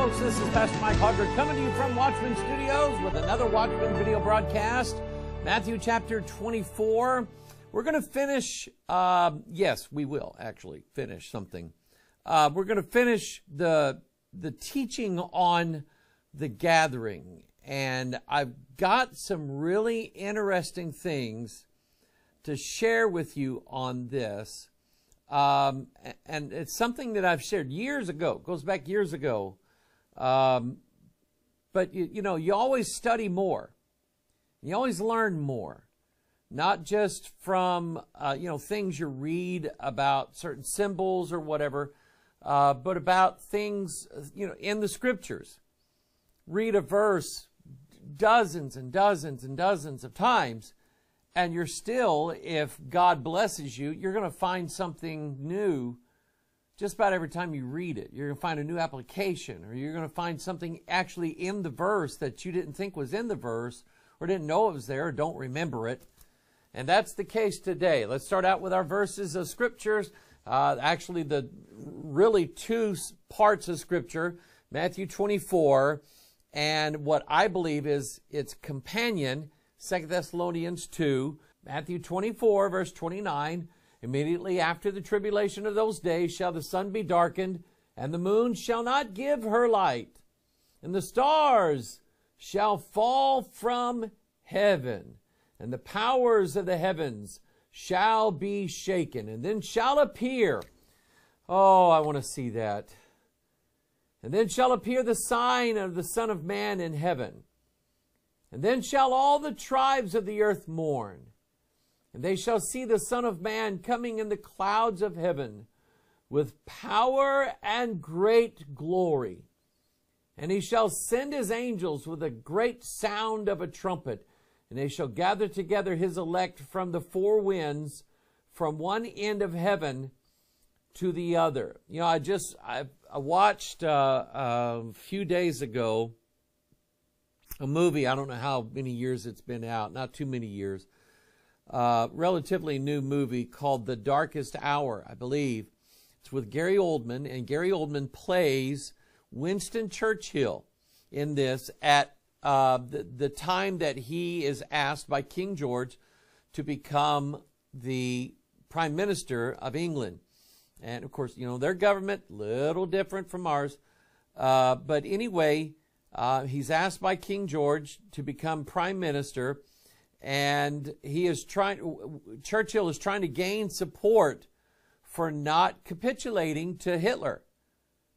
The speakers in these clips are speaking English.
Folks. This is Pastor Mike Hoggard coming to you from Watchman Studios with another Watchman video broadcast. Matthew chapter 24. We're going to finish, uh, yes, we will actually finish something. Uh, we're going to finish the, the teaching on the gathering. And I've got some really interesting things to share with you on this. Um, and it's something that I've shared years ago, goes back years ago. Um, but you, you know, you always study more. You always learn more, not just from uh, you know things you read about certain symbols or whatever, uh, but about things you know in the scriptures. Read a verse dozens and dozens and dozens of times, and you're still, if God blesses you, you're going to find something new just about every time you read it. You're going to find a new application, or you're going to find something actually in the verse that you didn't think was in the verse, or didn't know it was there, or don't remember it. And that's the case today. Let's start out with our verses of scriptures. Uh, actually, the really two parts of scripture Matthew 24 and what I believe is its companion, 2 Thessalonians 2, Matthew 24, verse 29. Immediately after the tribulation of those days shall the sun be darkened, and the moon shall not give her light, and the stars shall fall from heaven, and the powers of the heavens shall be shaken, and then shall appear. Oh, I want to see that. And then shall appear the sign of the Son of Man in heaven. And then shall all the tribes of the earth mourn. And they shall see the Son of Man coming in the clouds of heaven with power and great glory. And he shall send his angels with a great sound of a trumpet, and they shall gather together his elect from the four winds, from one end of heaven to the other. You know, I just I, I watched uh, a few days ago a movie. I don't know how many years it's been out. Not too many years. Uh, relatively new movie called The Darkest Hour, I believe. It's with Gary Oldman, and Gary Oldman plays Winston Churchill in this at uh, the, the time that he is asked by King George to become the Prime Minister of England. And of course, you know, their government, little different from ours. Uh, but anyway, uh, he's asked by King George to become prime minister, and he is trying. Churchill is trying to gain support for not capitulating to Hitler,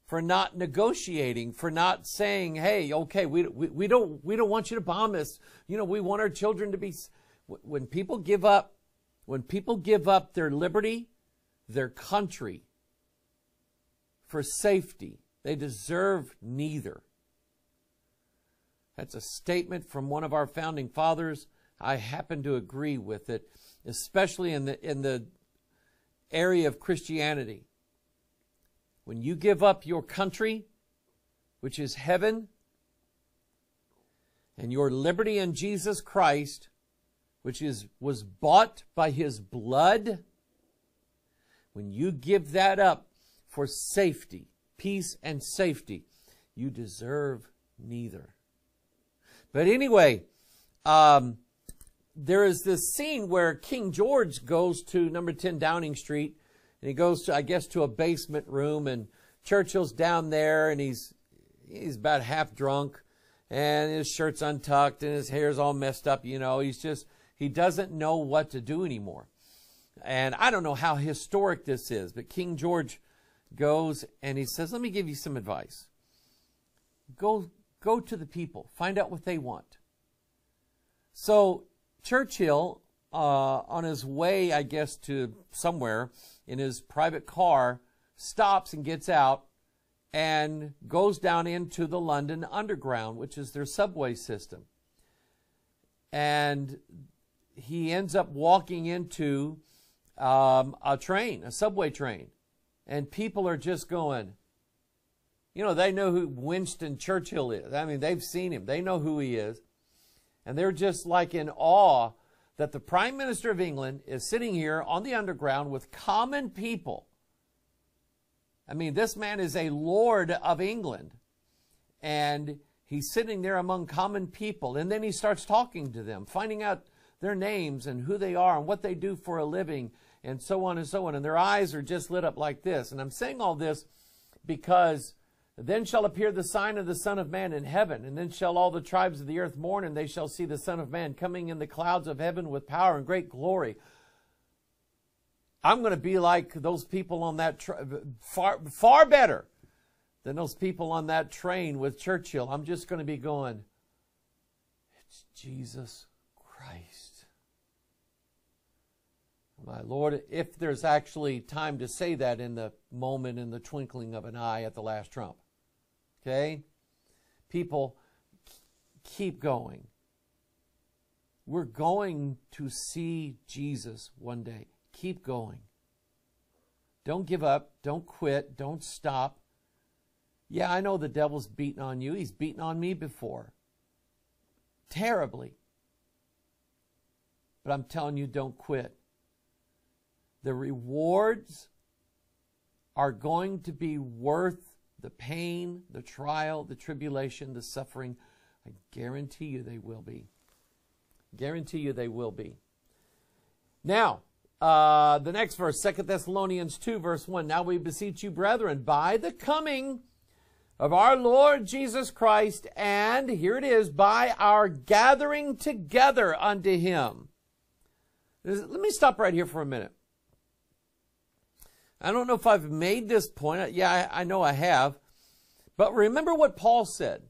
for not negotiating, for not saying, "Hey, okay, we, we, we don't we don't want you to bomb us. You know, we want our children to be." When people give up, when people give up their liberty, their country for safety. They deserve neither. That's a statement from one of our founding fathers. I happen to agree with it, especially in the, in the area of Christianity. When you give up your country, which is heaven, and your liberty in Jesus Christ, which is, was bought by his blood, when you give that up for safety, peace and safety, you deserve neither. But anyway, um, there is this scene where King George goes to number 10 Downing Street and he goes to, I guess, to a basement room and Churchill's down there and he's, he's about half drunk and his shirt's untucked and his hair's all messed up. You know, he's just, he doesn't know what to do anymore. And I don't know how historic this is, but King George goes and he says, Let me give you some advice. Go, go to the people, find out what they want. So Churchill, uh, on his way, I guess, to somewhere in his private car, stops and gets out and goes down into the London Underground, which is their subway system. And he ends up walking into um, a train, a subway train, and people are just going, you know, they know who Winston Churchill is. I mean, they've seen him, they know who he is. And they're just like in awe that the Prime Minister of England is sitting here on the underground with common people. I mean, this man is a Lord of England. and he's sitting there among common people. And then he starts talking to them, finding out their names and who they are and what they do for a living and so on and so on. And their eyes are just lit up like this. And I'm saying all this because then shall appear the sign of the Son of Man in heaven, and then shall all the tribes of the earth mourn, and they shall see the Son of Man coming in the clouds of heaven with power and great glory. I'm going to be like those people on that far far better than those people on that train with Churchill. I'm just going to be going. It's Jesus Christ. My Lord, if there's actually time to say that in the moment, in the twinkling of an eye at the last trump. Okay? People, keep going. We're going to see Jesus one day. Keep going. Don't give up. Don't quit. Don't stop. Yeah, I know the devil's beating on you. He's beaten on me before. Terribly. But I'm telling you, don't quit. The rewards are going to be worth the pain, the trial, the tribulation, the suffering. I guarantee you they will be. Guarantee you they will be. Now, uh, the next verse, 2 Thessalonians 2, verse 1. Now we beseech you, brethren, by the coming of our Lord Jesus Christ, and here it is, by our gathering together unto him. Let me stop right here for a minute. I don't know if I've made this point. Yeah, I, I know I have. But remember what Paul said.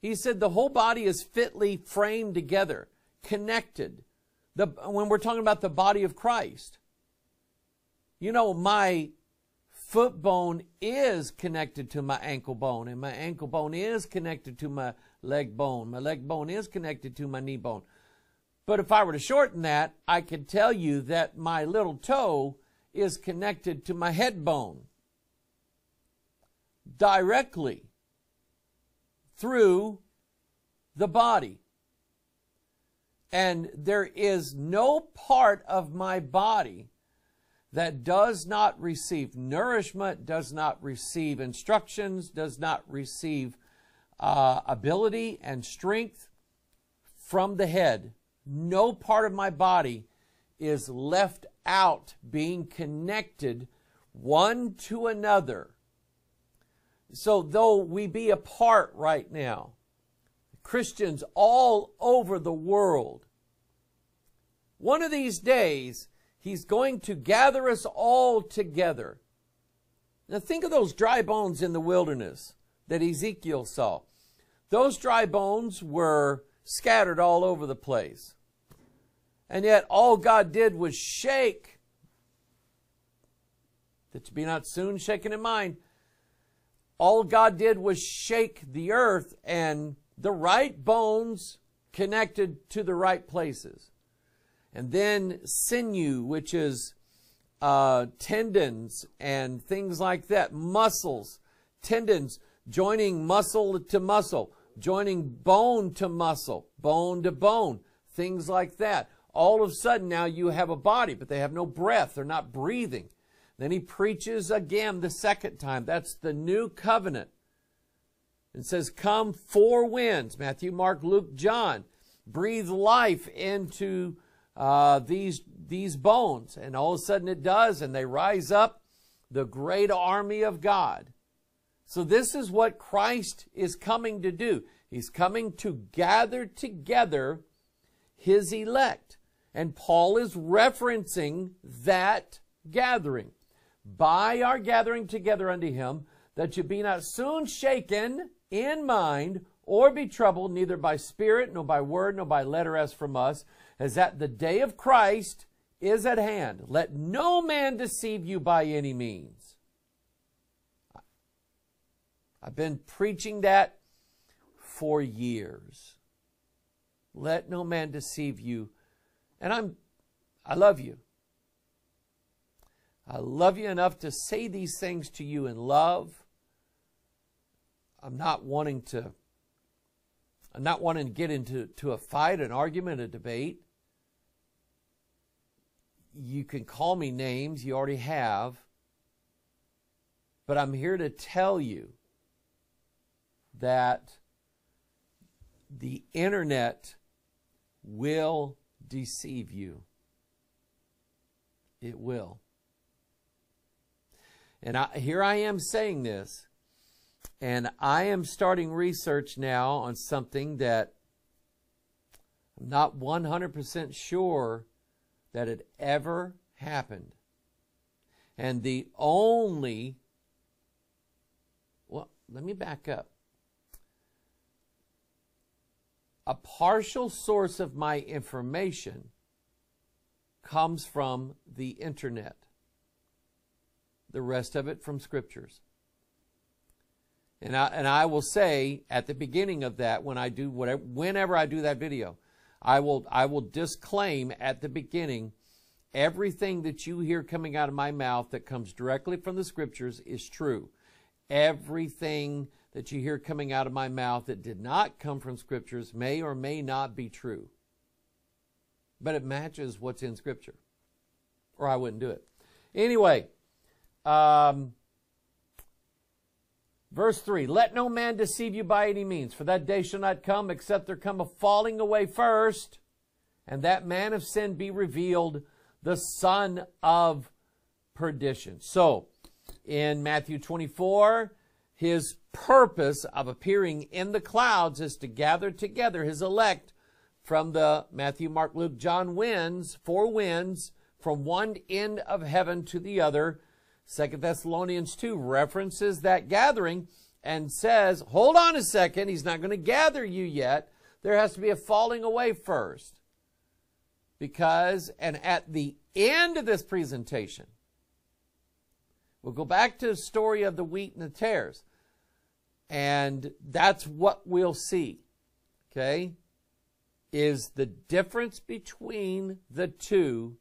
He said the whole body is fitly framed together, connected the, when we're talking about the body of Christ. You know, my foot bone is connected to my ankle bone, and my ankle bone is connected to my leg bone. My leg bone is connected to my knee bone. But if I were to shorten that, I could tell you that my little toe is connected to my head bone directly through the body. And there is no part of my body that does not receive nourishment, does not receive instructions, does not receive uh, ability and strength from the head. No part of my body is left out being connected one to another. So, though we be apart right now, Christians all over the world one of these days, He's going to gather us all together. Now, think of those dry bones in the wilderness that Ezekiel saw. Those dry bones were scattered all over the place. And yet, all God did was shake. That you be not soon shaken in mind. All God did was shake the earth, and the right bones connected to the right places and then sinew, which is uh, tendons and things like that, muscles, tendons, joining muscle to muscle, joining bone to muscle, bone to bone, things like that. All of a sudden now you have a body, but they have no breath. They're not breathing. Then he preaches again the second time. That's the new covenant. It says, Come four winds Matthew, Mark, Luke, John. Breathe life into uh, these, these bones. And all of a sudden it does, and they rise up, the great army of God. So this is what Christ is coming to do. He's coming to gather together his elect. And Paul is referencing that gathering. By our gathering together unto him, that you be not soon shaken in mind or be troubled, neither by spirit, nor by word, nor by letter as from us, as that the day of Christ is at hand. Let no man deceive you by any means. I've been preaching that for years. Let no man deceive you. And I'm I love you. I love you enough to say these things to you in love. I'm not wanting to I'm not wanting to get into to a fight, an argument, a debate you can call me names, you already have. But I'm here to tell you that the internet will deceive you. It will. And I, here I am saying this, and I am starting research now on something that I'm not 100% sure that it ever happened. And the only, well, let me back up. A partial source of my information comes from the internet. The rest of it from scriptures. And I, and I will say at the beginning of that, when I do whatever, whenever I do that video, I will, I will disclaim at the beginning everything that you hear coming out of my mouth that comes directly from the scriptures is true. Everything that you hear coming out of my mouth that did not come from scriptures may or may not be true. But it matches what's in scripture. Or I wouldn't do it. Anyway, um, verse 3 Let no man deceive you by any means, for that day shall not come except there come a falling away first, and that man of sin be revealed the son of perdition. So, in Matthew 24, his purpose of appearing in the clouds is to gather together his elect from the Matthew, Mark, Luke, John winds, four winds, from one end of heaven to the other. Second Thessalonians 2 references that gathering and says, hold on a second, he's not going to gather you yet. There has to be a falling away first. Because, and at the end of this presentation, we'll go back to the story of the wheat and the tares. And that's what we'll see. Okay? Is the difference between the two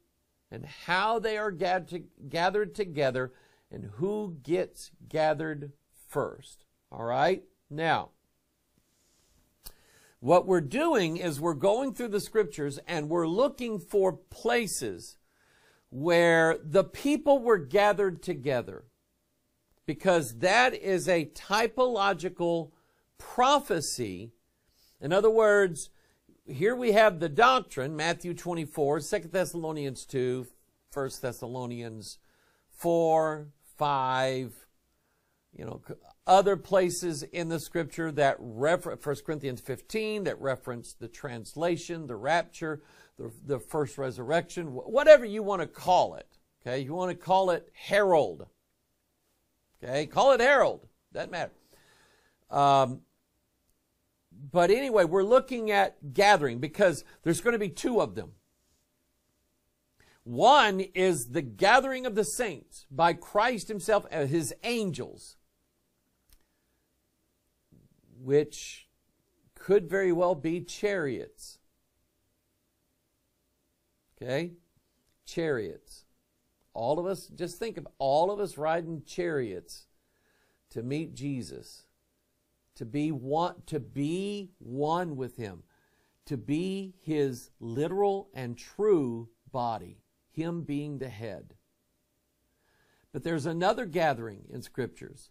and how they are gathered together and who gets gathered first. All right? Now, what we're doing is we're going through the scriptures and we're looking for places where the people were gathered together because that is a typological prophecy. In other words, here we have the doctrine, Matthew 24, 2 Thessalonians 2, 1 Thessalonians 4, 5, you know, other places in the scripture that refer 1 Corinthians 15 that reference the translation, the rapture, the, the first resurrection, whatever you want to call it. Okay, you want to call it herald. Okay, call it herald. Doesn't matter. Um, but anyway, we're looking at gathering because there's going to be two of them. One is the gathering of the saints by Christ Himself and His angels which could very well be chariots. Okay? Chariots. All of us, just think of all of us riding chariots to meet Jesus, to be one, to be one with Him, to be His literal and true body, Him being the head. But there's another gathering in scriptures,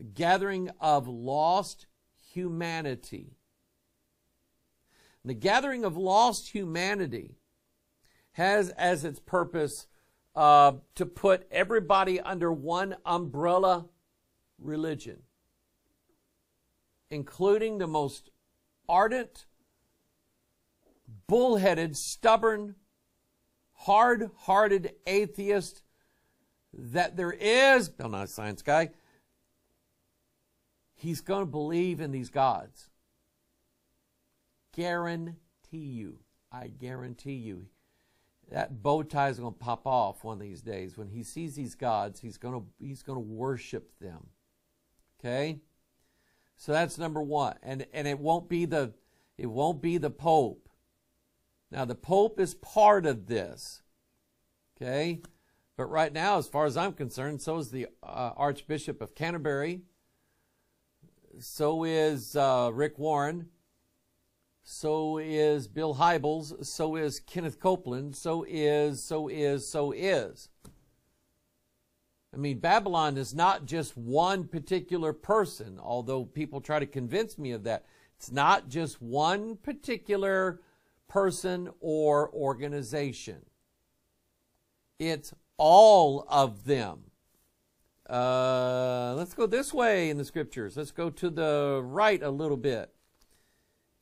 a gathering of lost humanity. The gathering of lost humanity has as its purpose uh, to put everybody under one umbrella religion, including the most ardent, bullheaded, stubborn, hard hearted atheist that there is. I'm not a science guy he's going to believe in these gods. Guarantee you. I guarantee you. That bow tie is going to pop off one of these days. When he sees these gods, he's going to, he's going to worship them. Okay? So that's number one. And, and it won't be the, it won't be the Pope. Now the Pope is part of this. Okay? But right now, as far as I'm concerned, so is the uh, Archbishop of Canterbury, so is uh, Rick Warren. So is Bill Hybels. So is Kenneth Copeland. So is, so is, so is. I mean, Babylon is not just one particular person, although people try to convince me of that. It's not just one particular person or organization. It's all of them. Uh, let's go this way in the scriptures. Let's go to the right a little bit.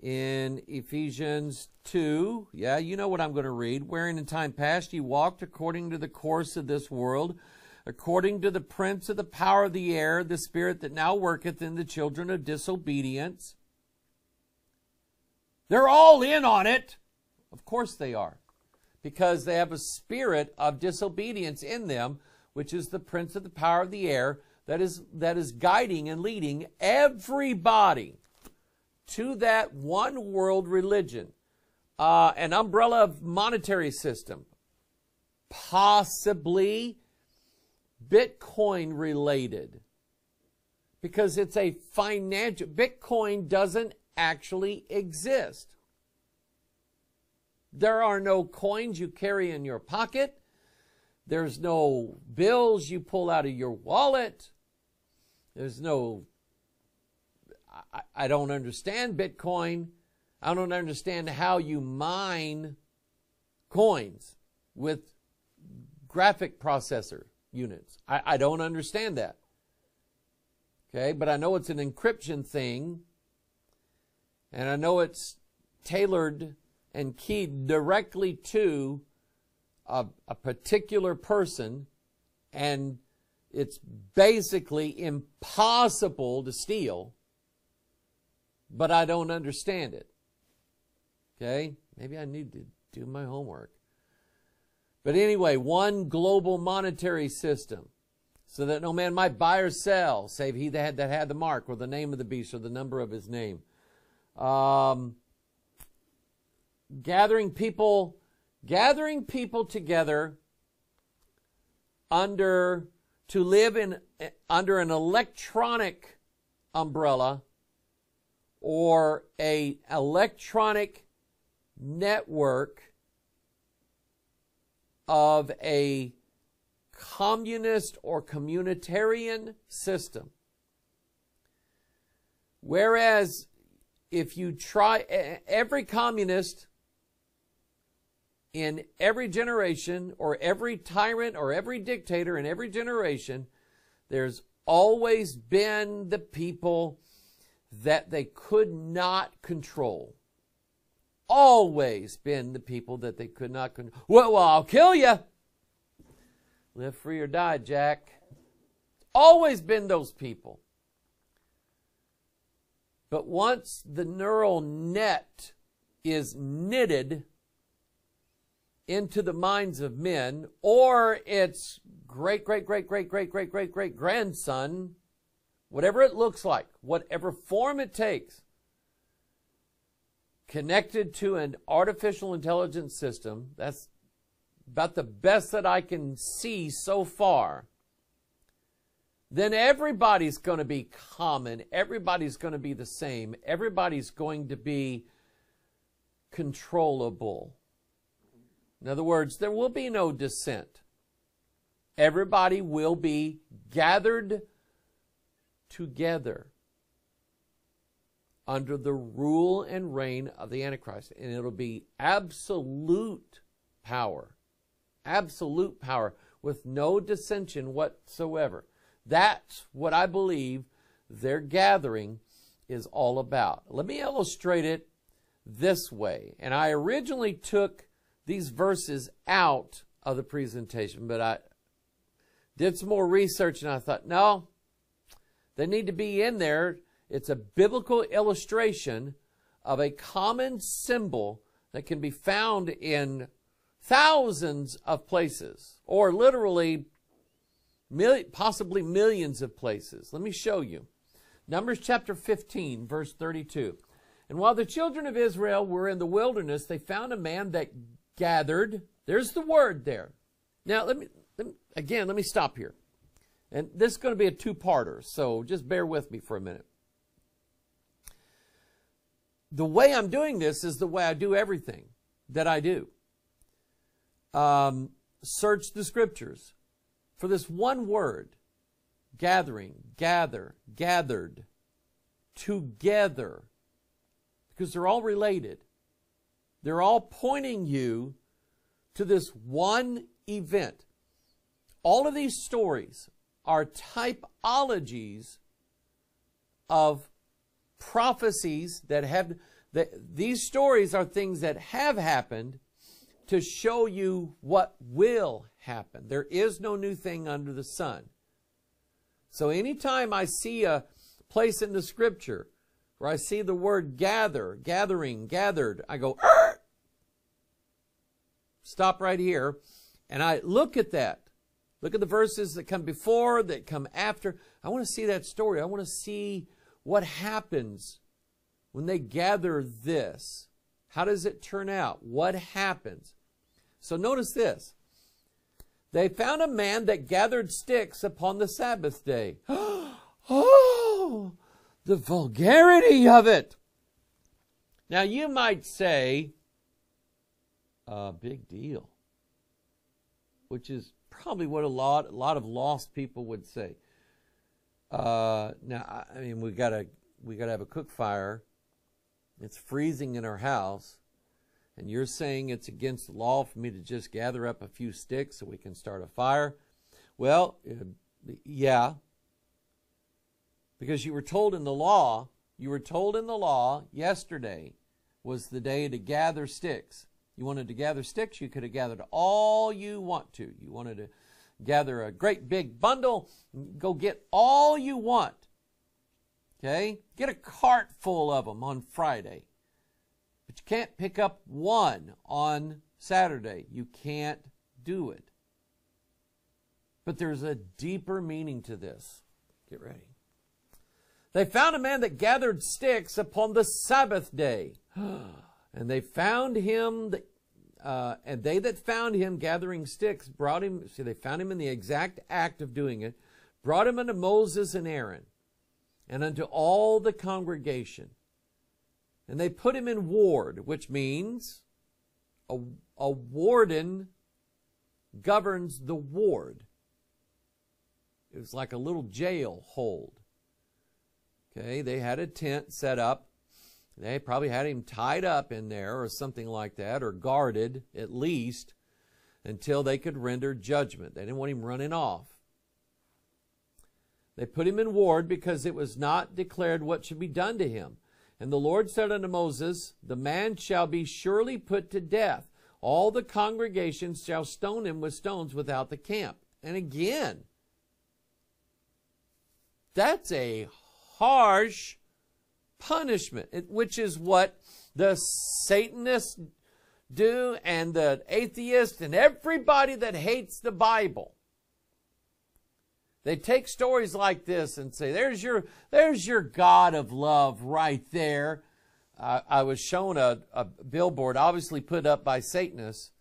In Ephesians 2, yeah, you know what I'm going to read. Wherein in time past ye walked according to the course of this world, according to the prince of the power of the air, the spirit that now worketh in the children of disobedience. They're all in on it. Of course they are. Because they have a spirit of disobedience in them which is the prince of the power of the air, that is, that is guiding and leading everybody to that one world religion, uh, an umbrella of monetary system, possibly Bitcoin related, because it's a financial, Bitcoin doesn't actually exist. There are no coins you carry in your pocket. There's no bills you pull out of your wallet. There's no, I, I don't understand Bitcoin. I don't understand how you mine coins with graphic processor units. I, I don't understand that. Okay, but I know it's an encryption thing, and I know it's tailored and keyed directly to a, a particular person and it's basically impossible to steal, but I don't understand it. Okay? Maybe I need to do my homework. But anyway, one global monetary system so that no man might buy or sell, save he that had, that had the mark or the name of the beast or the number of his name. Um, gathering people gathering people together under to live in under an electronic umbrella or a electronic network of a communist or communitarian system. Whereas if you try, every communist in every generation or every tyrant or every dictator in every generation, there's always been the people that they could not control. Always been the people that they could not control. Well, well, I'll kill you. Live free or die, Jack. Always been those people. But once the neural net is knitted into the minds of men, or its great, great, great, great, great, great, great, great grandson, whatever it looks like, whatever form it takes, connected to an artificial intelligence system, that's about the best that I can see so far, then everybody's going to be common. Everybody's going to be the same. Everybody's going to be controllable. In other words, there will be no dissent. Everybody will be gathered together under the rule and reign of the Antichrist. And it'll be absolute power. Absolute power with no dissension whatsoever. That's what I believe their gathering is all about. Let me illustrate it this way. And I originally took these verses out of the presentation, but I did some more research and I thought, no, they need to be in there. It's a biblical illustration of a common symbol that can be found in thousands of places, or literally possibly millions of places. Let me show you. Numbers chapter 15, verse 32. And while the children of Israel were in the wilderness, they found a man that gathered. There's the word there. Now, let me, let me again, let me stop here. And this is going to be a two parter, so just bear with me for a minute. The way I'm doing this is the way I do everything that I do. Um, search the scriptures, for this one word gathering, gather, gathered, together, because they're all related. They're all pointing you to this one event. All of these stories are typologies of prophecies that have that these stories are things that have happened to show you what will happen. There is no new thing under the sun. So anytime I see a place in the scripture where I see the word gather, gathering, gathered, I go, Arr! stop right here, and I look at that. Look at the verses that come before, that come after. I want to see that story. I want to see what happens when they gather this. How does it turn out? What happens? So notice this. They found a man that gathered sticks upon the Sabbath day. oh, the vulgarity of it. Now you might say, a big deal, which is probably what a lot, a lot of lost people would say. Uh, now, I mean, we gotta, we gotta have a cook fire. It's freezing in our house, and you're saying it's against the law for me to just gather up a few sticks so we can start a fire. Well, uh, yeah, because you were told in the law, you were told in the law yesterday was the day to gather sticks. You wanted to gather sticks, you could have gathered all you want to. You wanted to gather a great big bundle, go get all you want. Okay? Get a cart full of them on Friday. But you can't pick up one on Saturday. You can't do it. But there's a deeper meaning to this. Get ready. They found a man that gathered sticks upon the Sabbath day. and they found him, uh, and they that found him gathering sticks brought him, see, they found him in the exact act of doing it, brought him unto Moses and Aaron, and unto all the congregation. And they put him in ward, which means a, a warden governs the ward. It was like a little jail hold. Okay, they had a tent set up. They probably had him tied up in there or something like that, or guarded at least until they could render judgment. They didn't want him running off. They put him in ward because it was not declared what should be done to him. And the Lord said unto Moses, The man shall be surely put to death. All the congregations shall stone him with stones without the camp. And again, that's a harsh punishment, which is what the Satanists do and the atheists and everybody that hates the Bible. They take stories like this and say, there's your, there's your God of love right there. Uh, I was shown a, a, billboard, obviously put up by Satanists,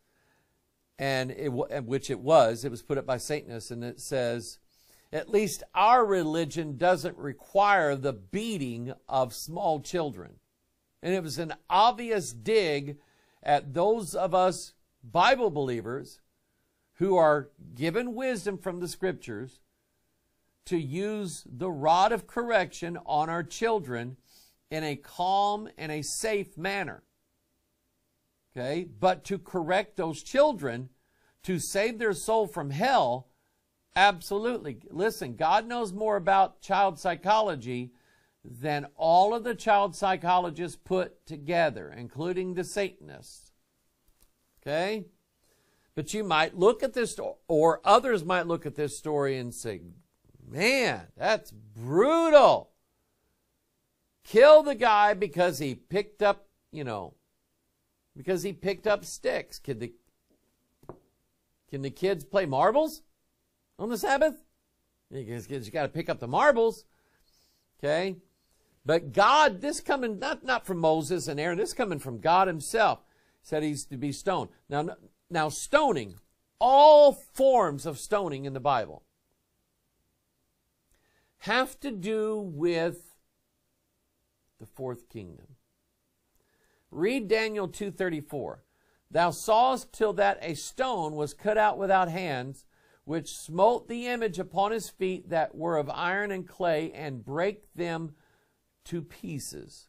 and it, which it was. It was put up by Satanists, and it says, at least our religion doesn't require the beating of small children. And it was an obvious dig at those of us Bible believers who are given wisdom from the scriptures to use the rod of correction on our children in a calm and a safe manner. Okay? But to correct those children to save their soul from hell Absolutely. Listen, God knows more about child psychology than all of the child psychologists put together, including the Satanists. Okay? But you might look at this, or others might look at this story and say, man, that's brutal. Kill the guy because he picked up, you know, because he picked up sticks. Can the, can the kids play marbles? On the Sabbath? You got to pick up the marbles. Okay? But God, this coming not, not from Moses and Aaron, this coming from God himself, said he's to be stoned. Now, now stoning, all forms of stoning in the Bible have to do with the fourth kingdom. Read Daniel 2:34. Thou sawest till that a stone was cut out without hands which smote the image upon his feet that were of iron and clay, and brake them to pieces.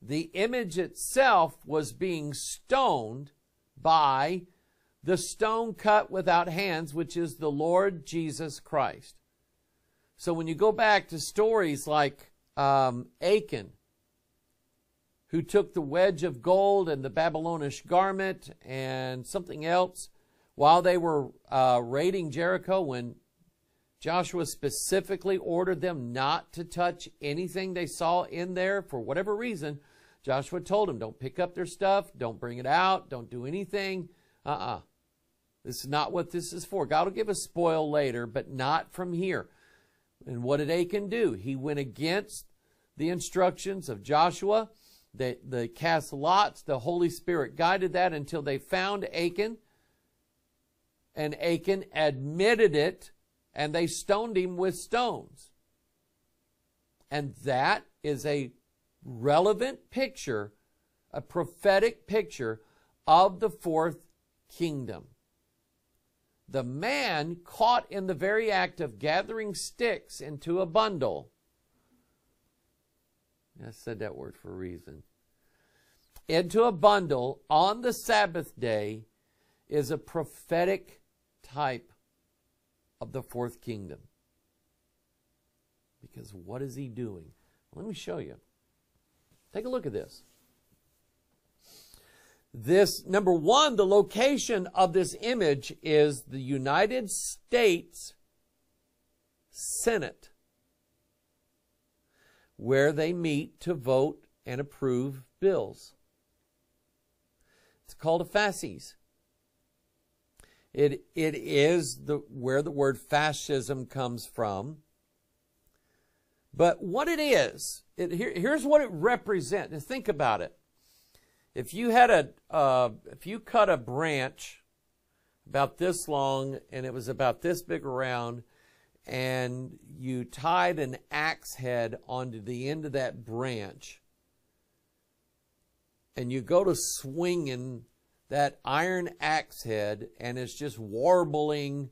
The image itself was being stoned by the stone cut without hands, which is the Lord Jesus Christ. So when you go back to stories like um, Achan, who took the wedge of gold and the Babylonish garment and something else while they were uh, raiding Jericho, when Joshua specifically ordered them not to touch anything they saw in there for whatever reason. Joshua told them, don't pick up their stuff, don't bring it out, don't do anything. Uh uh-uh. uh This is not what this is for. God will give us spoil later, but not from here. And what did Achan do? He went against the instructions of Joshua. They, they cast lots. The Holy Spirit guided that until they found Achan. And Achan admitted it, and they stoned him with stones. And that is a relevant picture, a prophetic picture of the fourth kingdom. The man caught in the very act of gathering sticks into a bundle. I said that word for a reason. Into a bundle on the Sabbath day is a prophetic type of the fourth kingdom. Because what is he doing? Let me show you. Take a look at this. This, number one, the location of this image is the United States Senate, where they meet to vote and approve bills. It's called a fasces. It, it is the, where the word fascism comes from. But what it is, it, here, here's what it represents. Think about it. If you had a, uh, if you cut a branch about this long and it was about this big around, and you tied an axe head onto the end of that branch, and you go to swinging that iron axe head, and it's just warbling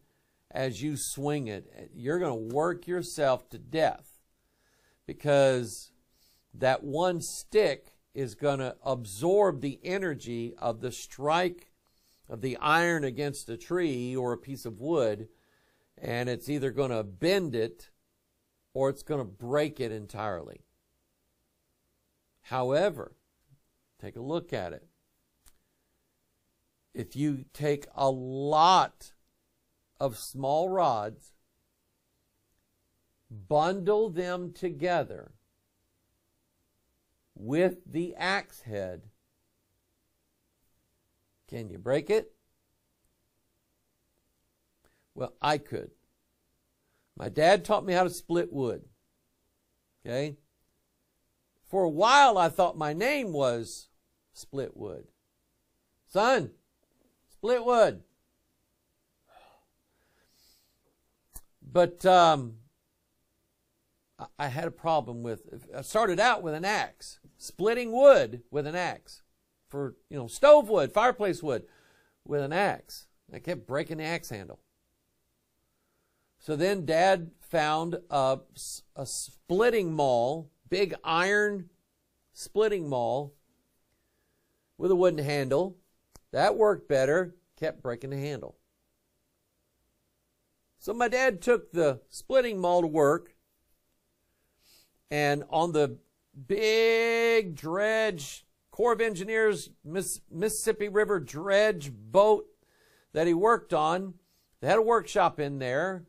as you swing it, you're going to work yourself to death because that one stick is going to absorb the energy of the strike of the iron against a tree or a piece of wood, and it's either going to bend it or it's going to break it entirely. However, take a look at it. If you take a lot of small rods, bundle them together, with the axe head. Can you break it? Well, I could. My dad taught me how to split wood. Okay? For a while, I thought my name was Split Wood. Son, split wood. But um, I had a problem with. I started out with an axe splitting wood with an axe for, you know, stove wood, fireplace wood with an axe. I kept breaking the axe handle. So then dad found a, a splitting maul, big iron splitting maul with a wooden handle. That worked better, kept breaking the handle. So my dad took the splitting maul to work, and on the big dredge, Corps of Engineers Mississippi River dredge boat that he worked on. They had a workshop in there,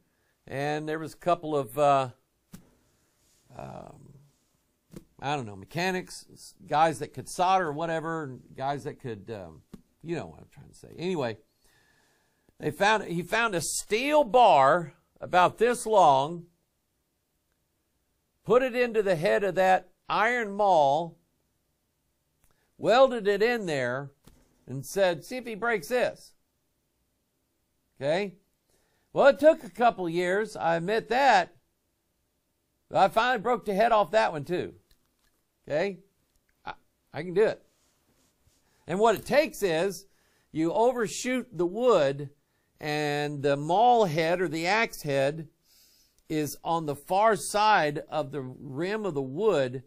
and there was a couple of, uh, um, I don't know, mechanics, guys that could solder or whatever, guys that could, um, you know what I'm trying to say. Anyway, they found he found a steel bar about this long, put it into the head of that iron maul, welded it in there, and said, see if he breaks this. Okay? Well, it took a couple years, I admit that. But I finally broke the head off that one too. Okay? I, I can do it. And what it takes is you overshoot the wood and the maul head or the axe head is on the far side of the rim of the wood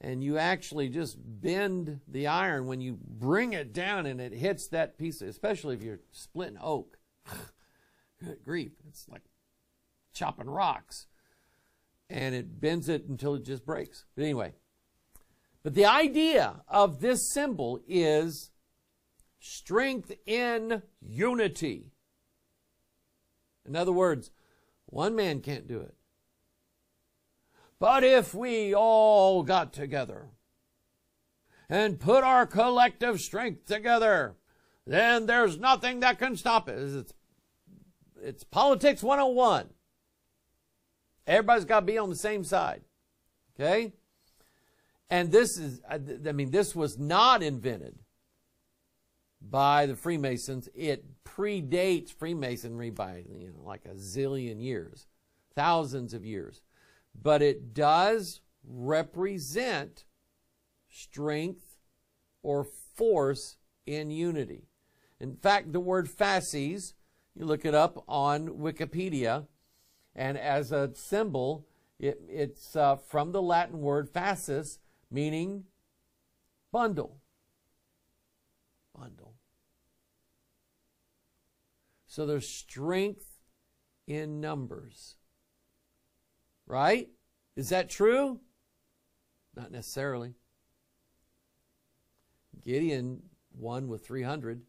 and you actually just bend the iron when you bring it down and it hits that piece, especially if you're splitting oak. Good grief, it's like chopping rocks. And it bends it until it just breaks. But anyway, but the idea of this symbol is strength in unity. In other words, one man can't do it. But if we all got together and put our collective strength together, then there's nothing that can stop it. It's, it's politics 101. Everybody's got to be on the same side. Okay? And this is, I mean, this was not invented by the Freemasons. It predates Freemasonry by, you know, like a zillion years, thousands of years but it does represent strength or force in unity. In fact, the word fasces, you look it up on Wikipedia, and as a symbol, it, it's uh, from the Latin word fascis, meaning bundle. Bundle. So there's strength in numbers. Right? Is that true? Not necessarily. Gideon won with 300.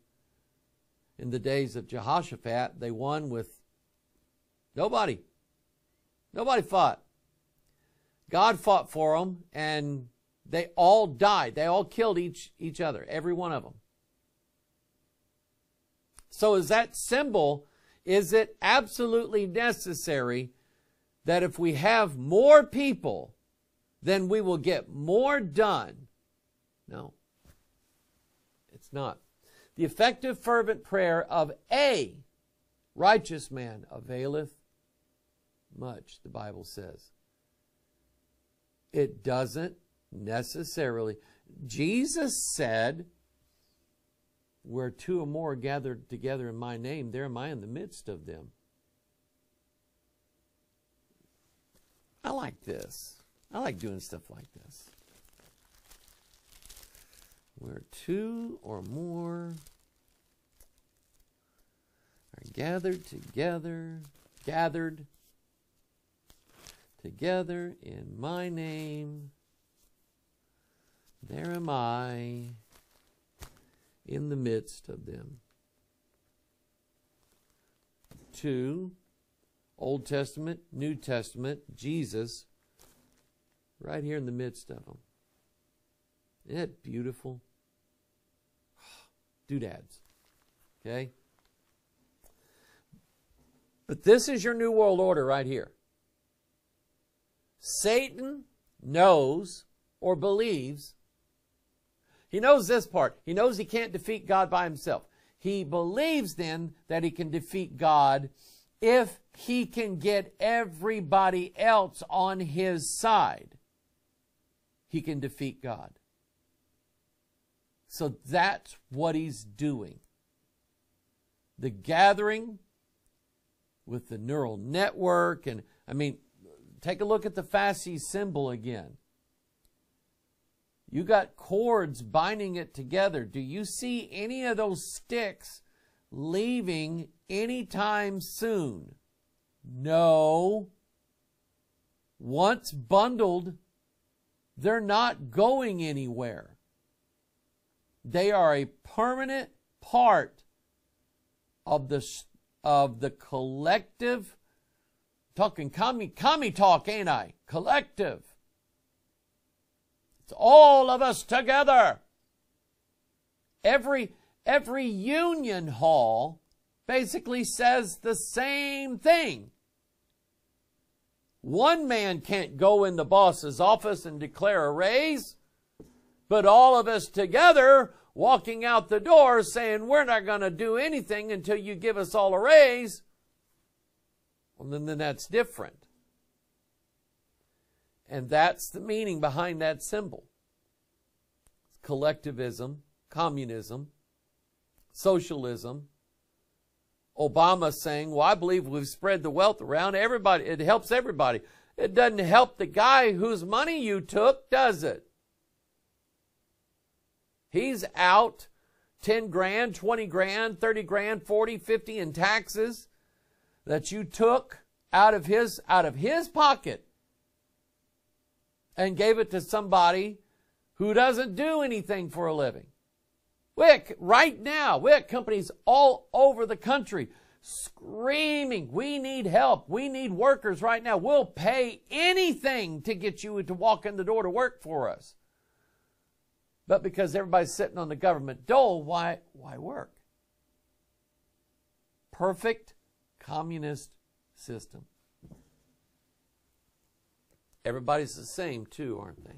In the days of Jehoshaphat, they won with nobody. Nobody fought. God fought for them, and they all died. They all killed each, each other, every one of them. So, is that symbol, is it absolutely necessary that if we have more people, then we will get more done. No, it's not. The effective, fervent prayer of a righteous man availeth much, the Bible says. It doesn't necessarily. Jesus said, Where two or more gathered together in my name, there am I in the midst of them. I like this. I like doing stuff like this. Where two or more are gathered together, gathered together in my name, there am I in the midst of them. Two Old Testament, New Testament, Jesus, right here in the midst of them. Isn't that beautiful? Doodads. Okay? But this is your New World Order right here. Satan knows or believes, he knows this part. He knows he can't defeat God by himself. He believes then that he can defeat God if he can get everybody else on his side, he can defeat God. So that's what he's doing. The gathering with the neural network, and I mean, take a look at the fasces symbol again. You got cords binding it together. Do you see any of those sticks leaving anytime soon? No. Once bundled, they're not going anywhere. They are a permanent part of the, of the collective, talking commie, commie talk, ain't I? Collective. All of us together. Every, every union hall basically says the same thing. One man can't go in the boss's office and declare a raise, but all of us together walking out the door saying, We're not going to do anything until you give us all a raise. Well, then, then that's different. And that's the meaning behind that symbol collectivism, communism, socialism, Obama saying, Well, I believe we've spread the wealth around everybody. It helps everybody. It doesn't help the guy whose money you took, does it? He's out 10 grand, 20 grand, 30 grand, 40, 50 in taxes that you took out of his out of his pocket and gave it to somebody who doesn't do anything for a living. Wick, right now, Wick companies all over the country screaming, we need help. We need workers right now. We'll pay anything to get you to walk in the door to work for us. But because everybody's sitting on the government dole, why, why work? Perfect communist system. Everybody's the same too, aren't they?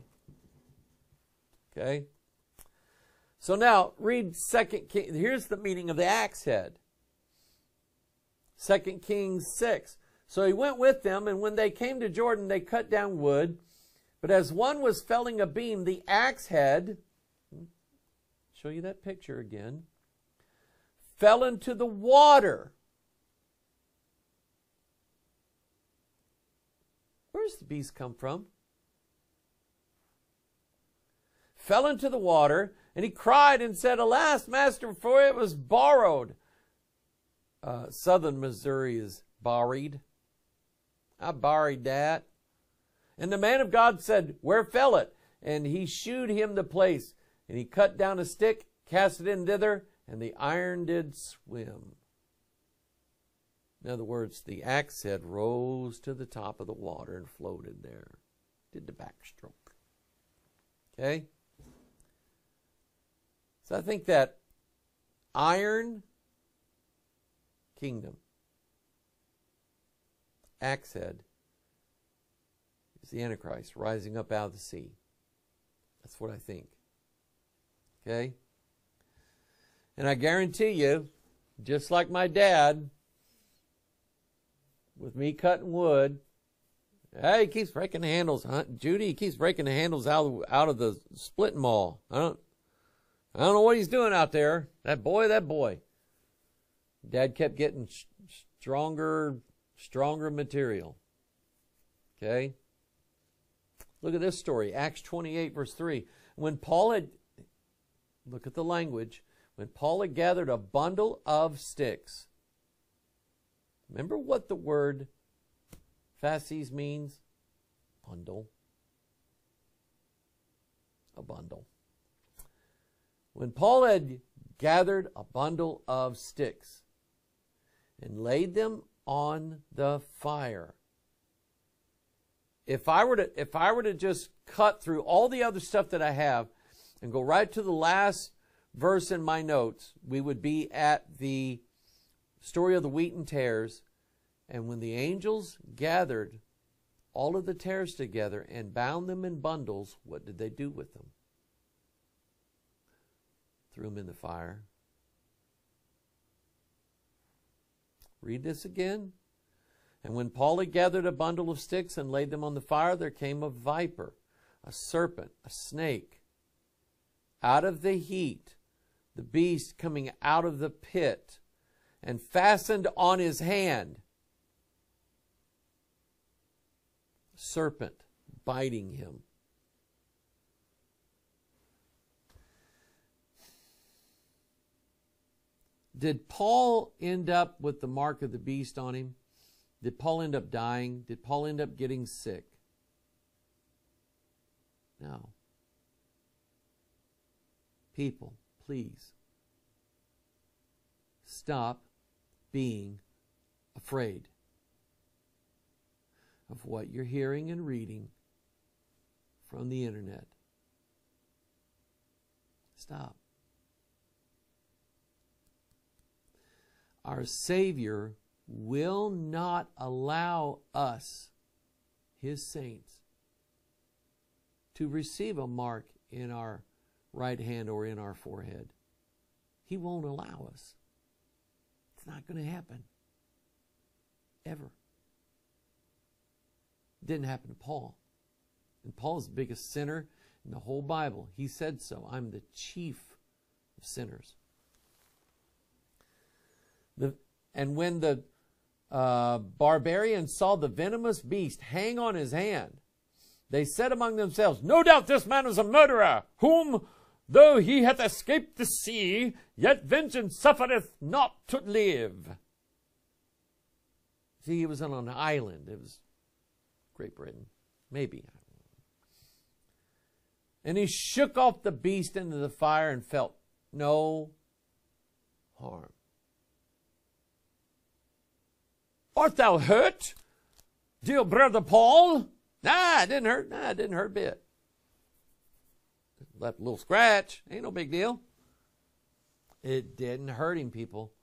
Okay? So now read Second King. Here's the meaning of the axe head. Second Kings 6. So he went with them, and when they came to Jordan, they cut down wood. But as one was felling a beam, the axe head, hmm, show you that picture again, fell into the water. Where's the beast come from? Fell into the water, and he cried and said, Alas, master, for it was borrowed. Uh, southern Missouri is borrowed. I borrowed that. And the man of God said, Where fell it? And he shewed him the place. And he cut down a stick, cast it in thither, and the iron did swim. In other words, the axe head rose to the top of the water and floated there. Did the backstroke. Okay? So I think that iron kingdom, axe head, is the Antichrist rising up out of the sea. That's what I think. Okay? And I guarantee you, just like my dad, with me cutting wood. Hey, he keeps breaking the handles. Huh? Judy, he keeps breaking the handles out of, out of the splitting maul. I don't, I don't know what he's doing out there. That boy, that boy. Dad kept getting stronger, stronger material. Okay? Look at this story, Acts 28, verse 3. When Paul had, look at the language, when Paul had gathered a bundle of sticks, Remember what the word fasces means? Bundle. A bundle. When Paul had gathered a bundle of sticks and laid them on the fire. If I were to if I were to just cut through all the other stuff that I have and go right to the last verse in my notes, we would be at the story of the wheat and tares. And when the angels gathered all of the tares together and bound them in bundles, what did they do with them? Threw them in the fire. Read this again. And when Paul had gathered a bundle of sticks and laid them on the fire, there came a viper, a serpent, a snake. Out of the heat, the beast coming out of the pit and fastened on his hand. Serpent biting him. Did Paul end up with the mark of the beast on him? Did Paul end up dying? Did Paul end up getting sick? No. People, please stop being afraid of what you're hearing and reading from the internet. Stop. Our Savior will not allow us, His saints, to receive a mark in our right hand or in our forehead. He won't allow us. It's not going to happen. Ever. It didn't happen to Paul. And Paul's the biggest sinner in the whole Bible. He said so. I'm the chief of sinners. The, And when the uh, barbarians saw the venomous beast hang on his hand, they said among themselves, No doubt this man is a murderer, whom, though he hath escaped the sea, yet vengeance suffereth not to live. See, he was on an island. It was Great Britain. Maybe. And he shook off the beast into the fire and felt no harm. Art thou hurt, dear brother Paul? Nah, it didn't hurt. Nah, it didn't hurt a bit. Left a little scratch. Ain't no big deal. It didn't hurt him, people.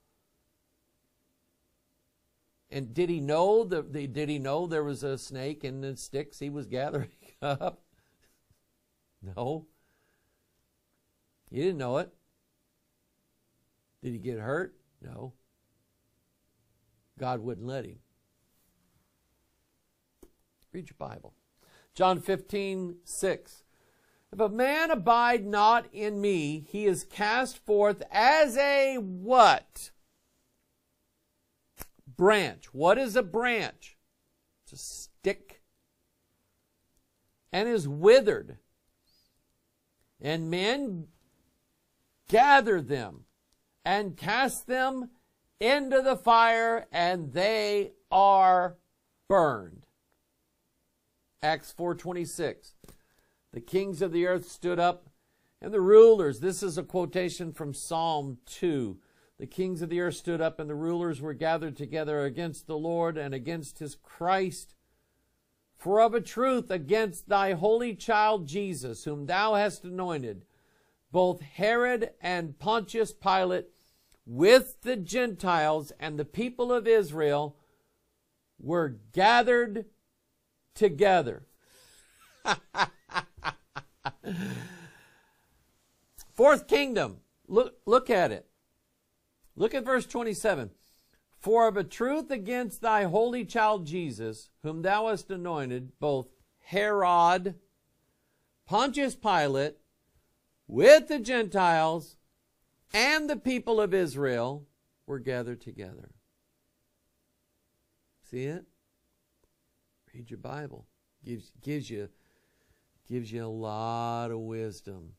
And did he know that? Did he know there was a snake in the sticks he was gathering up? No. He didn't know it. Did he get hurt? No. God wouldn't let him. Read your Bible. John 15, 6. If a man abide not in me, he is cast forth as a what? Branch. What is a branch? It's a stick. And is withered. And men gather them and cast them into the fire, and they are burned. Acts 4:26. The kings of the earth stood up, and the rulers. This is a quotation from Psalm 2. The kings of the earth stood up, and the rulers were gathered together against the Lord and against his Christ. For of a truth, against thy holy child Jesus, whom thou hast anointed, both Herod and Pontius Pilate, with the Gentiles and the people of Israel, were gathered together. Fourth kingdom. Look, look at it. Look at verse 27. For of a truth against thy holy child Jesus, whom thou hast anointed, both Herod, Pontius Pilate, with the Gentiles and the people of Israel were gathered together. See it? Read your Bible. Gives, gives you gives you a lot of wisdom.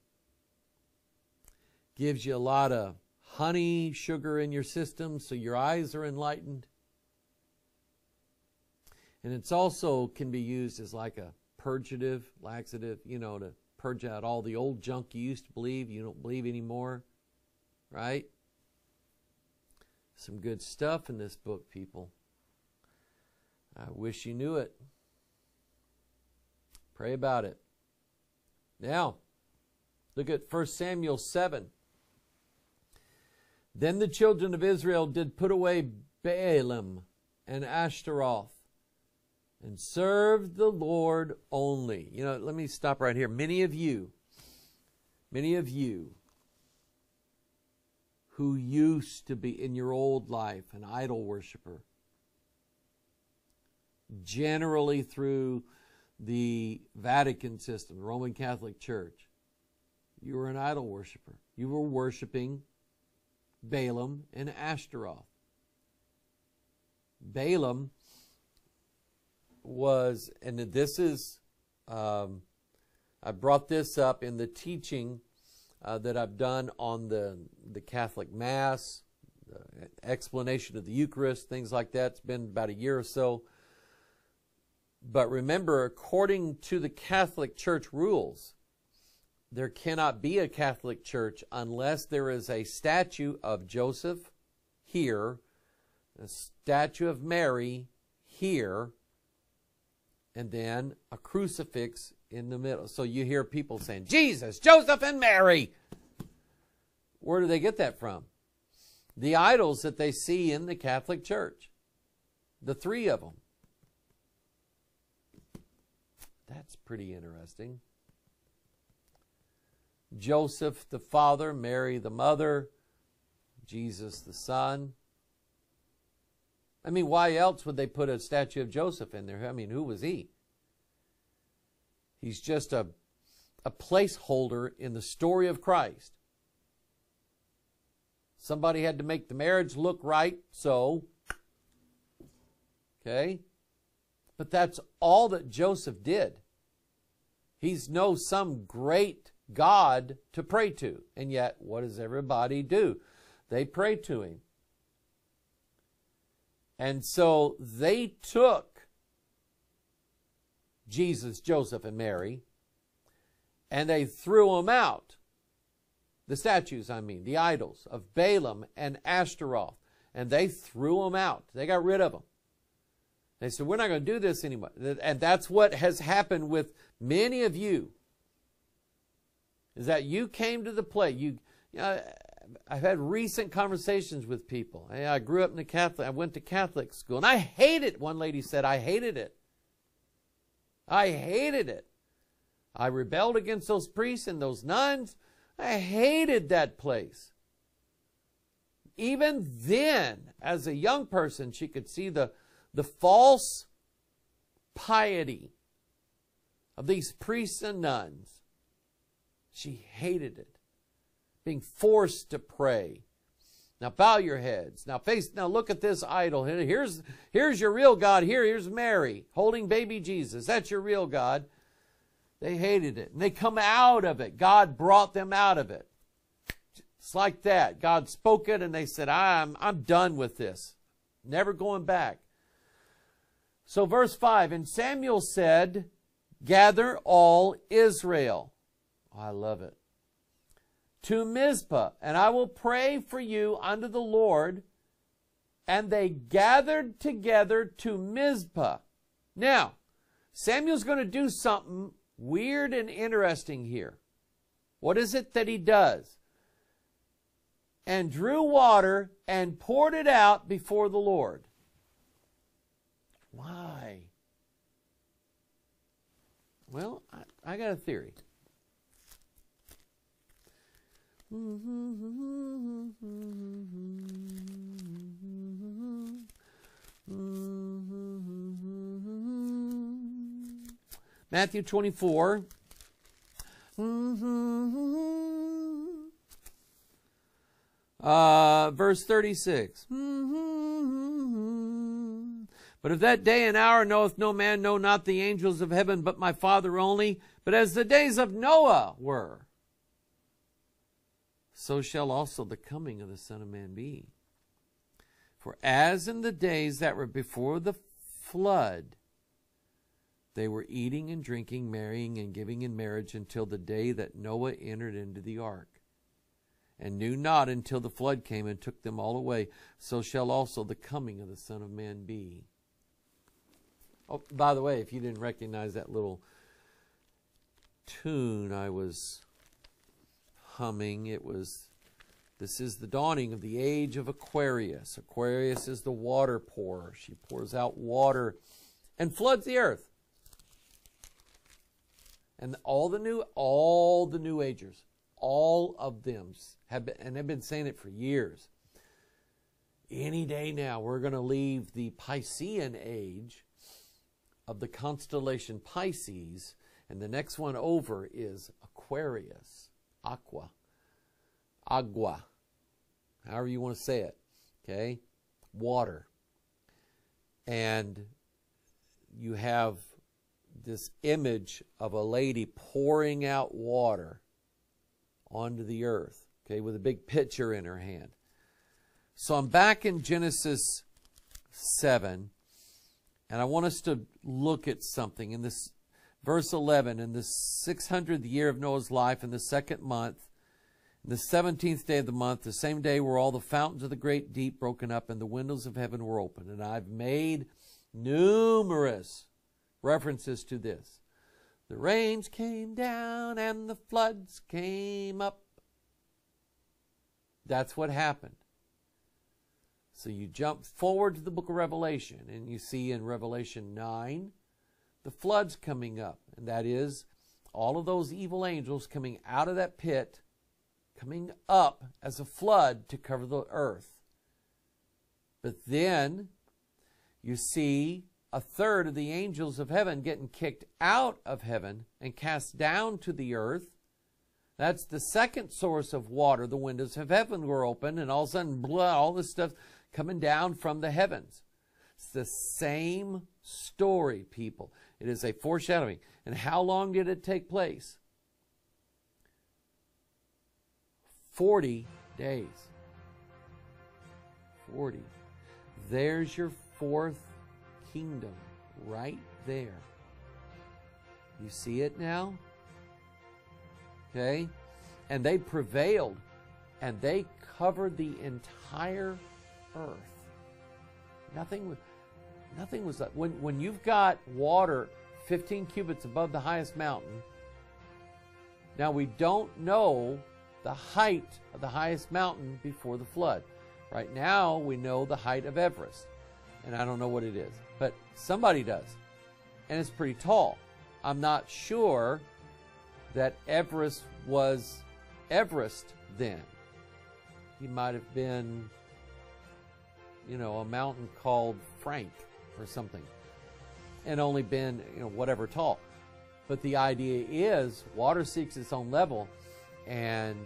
Gives you a lot of honey sugar in your system so your eyes are enlightened. And it's also can be used as like a purgative, laxative, you know, to purge out all the old junk you used to believe, you don't believe anymore. Right? Some good stuff in this book, people. I wish you knew it. Pray about it. Now, look at 1 Samuel 7. Then the children of Israel did put away Baalim and Ashtaroth and served the Lord only. You know, let me stop right here. Many of you, many of you who used to be in your old life an idol worshiper, generally through the Vatican system, the Roman Catholic Church, you were an idol worshiper. You were worshiping Balaam and Ashtaroth. Balaam was, and this is, um, I brought this up in the teaching uh, that I've done on the, the Catholic Mass, explanation of the Eucharist, things like that. It's been about a year or so. But remember, according to the Catholic Church rules, there cannot be a Catholic Church unless there is a statue of Joseph here, a statue of Mary here, and then a crucifix in the middle. So you hear people saying, Jesus, Joseph, and Mary. Where do they get that from? The idols that they see in the Catholic Church. The three of them. That's pretty interesting. Joseph the father, Mary the mother, Jesus the son. I mean, why else would they put a statue of Joseph in there? I mean, who was he? He's just a, a placeholder in the story of Christ. Somebody had to make the marriage look right, so. Okay? But that's all that Joseph did. He's no some great God to pray to. And yet, what does everybody do? They pray to him. And so they took Jesus, Joseph, and Mary, and they threw them out. The statues, I mean, the idols of Balaam and Ashtaroth. And they threw them out. They got rid of them. They said, We're not going to do this anymore. And that's what has happened with many of you. Is that you came to the play. You, you know, I've had recent conversations with people. I grew up in the Catholic, I went to Catholic school, and I hated it. One lady said, I hated it. I hated it. I rebelled against those priests and those nuns. I hated that place. Even then, as a young person, she could see the, the false piety of these priests and nuns. She hated it. Being forced to pray. Now bow your heads. Now face now look at this idol. Here's here's your real God. Here, here's Mary holding baby Jesus. That's your real God. They hated it. And they come out of it. God brought them out of it. It's like that. God spoke it and they said, I'm I'm done with this. Never going back. So verse 5, and Samuel said, Gather all Israel. Oh, I love it. To Mizpah, and I will pray for you unto the Lord. And they gathered together to Mizpah. Now, Samuel's going to do something weird and interesting here. What is it that he does? And drew water and poured it out before the Lord. Why? Well, I, I got a theory. Matthew 24. Uh, verse 36. But of that day and hour knoweth no man, no not the angels of heaven, but my Father only. But as the days of Noah were, so shall also the coming of the Son of Man be. For as in the days that were before the flood, they were eating and drinking, marrying and giving in marriage until the day that Noah entered into the ark, and knew not until the flood came and took them all away. So shall also the coming of the Son of Man be. Oh, by the way, if you didn't recognize that little tune I was humming, it was this is the dawning of the age of Aquarius. Aquarius is the water pourer. She pours out water and floods the earth. And all the new all the new agers, all of them have been and have been saying it for years. Any day now we're going to leave the Piscean age of the constellation Pisces, and the next one over is Aquarius, Aqua, Agua, however you want to say it, okay? Water. And you have this image of a lady pouring out water onto the earth, okay, with a big pitcher in her hand. So I'm back in Genesis 7 and I want us to look at something in this verse 11. In the 600th year of Noah's life, in the second month, the 17th day of the month, the same day were all the fountains of the great deep broken up and the windows of heaven were opened. And I've made numerous references to this. The rains came down and the floods came up. That's what happened. So you jump forward to the book of Revelation, and you see in Revelation 9 the floods coming up. And that is all of those evil angels coming out of that pit, coming up as a flood to cover the earth. But then you see a third of the angels of heaven getting kicked out of heaven and cast down to the earth. That's the second source of water. The windows of heaven were open, and all of a sudden, blah, all this stuff coming down from the heavens. It's the same story, people. It is a foreshadowing. And how long did it take place? 40 days. 40. There's your fourth kingdom right there. You see it now? Okay? And they prevailed and they covered the entire earth. Nothing was nothing was when when you've got water 15 cubits above the highest mountain. Now we don't know the height of the highest mountain before the flood. Right now we know the height of Everest. And I don't know what it is, but somebody does. And it's pretty tall. I'm not sure that Everest was Everest then. He might have been, you know, a mountain called Frank or something, and only been, you know, whatever tall. But the idea is water seeks its own level, and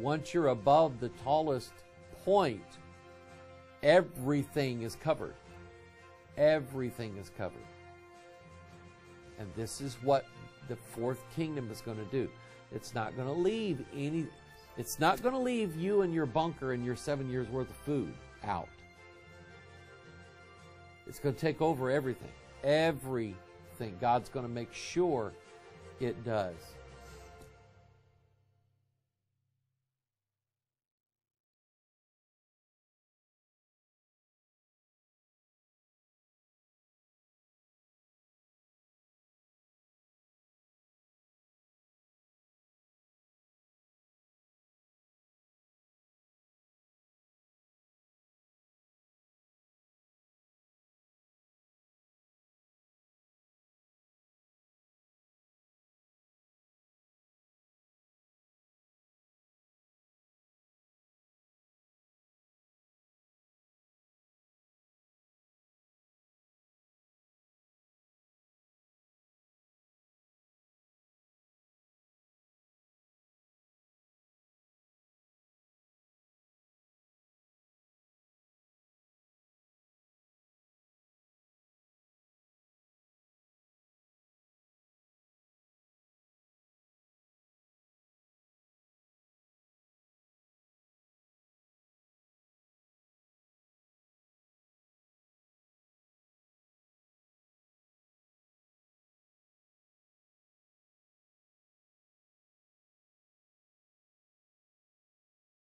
once you're above the tallest point, everything is covered. Everything is covered. And this is what the fourth kingdom is going to do. It's not going to leave any, it's not going to leave you and your bunker and your seven years worth of food out. It's going to take over everything. Everything. God's going to make sure it does.